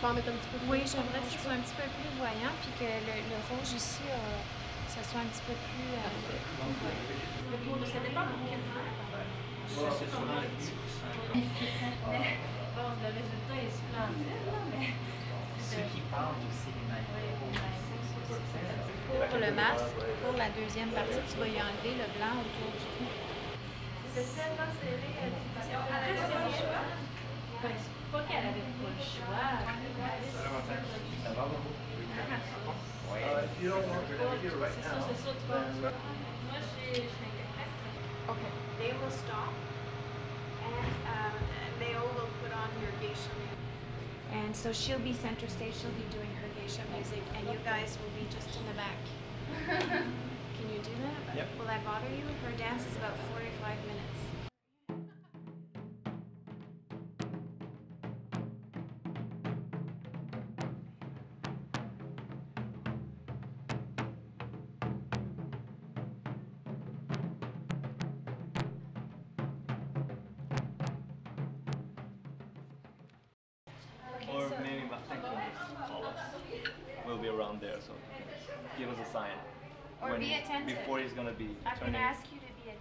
peux en mettre un petit peu plus? Oui, j'aimerais que ce soit un petit peu plus voyant, puis que le, le rouge ici, euh, ça soit un petit peu plus. euh, Le tour de ça dépend pour quel. Ça, c'est souvent le petit coussin. Bon, le résultat est splendide, là, mais. Ceux qui parlent aussi les. Pour le masque, pour la deuxième partie, tu vas y enlever le blanc autour du cou. C'est tellement serré, elle dit, parce qu'après, c'est le choix. Ben, c'est pas qu'elle avait pas le choix. C'est ça, c'est ça, tu vois. Moi, je suis je suis inquiète. Okay. They will stop, and um, Mayo will put on your geisha music. And so she'll be center stage, she'll be doing her geisha music, and you guys will be just in the back. Can you do that? Yep. Will that bother you? Her dance is about 45 minutes. Be around there, so give us a sign. Or be attentive. Before he's gonna be I'm turning. gonna ask you to be a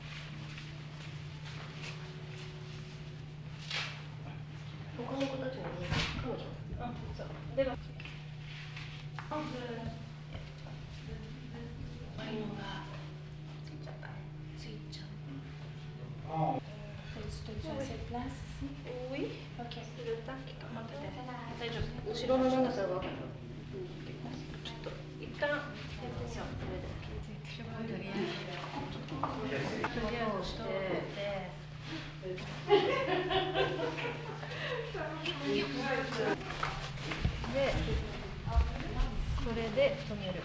T'as-tu assez de place ici? Oui. Ok. C'est le temps qui commence à とりあえず。でそれで止める。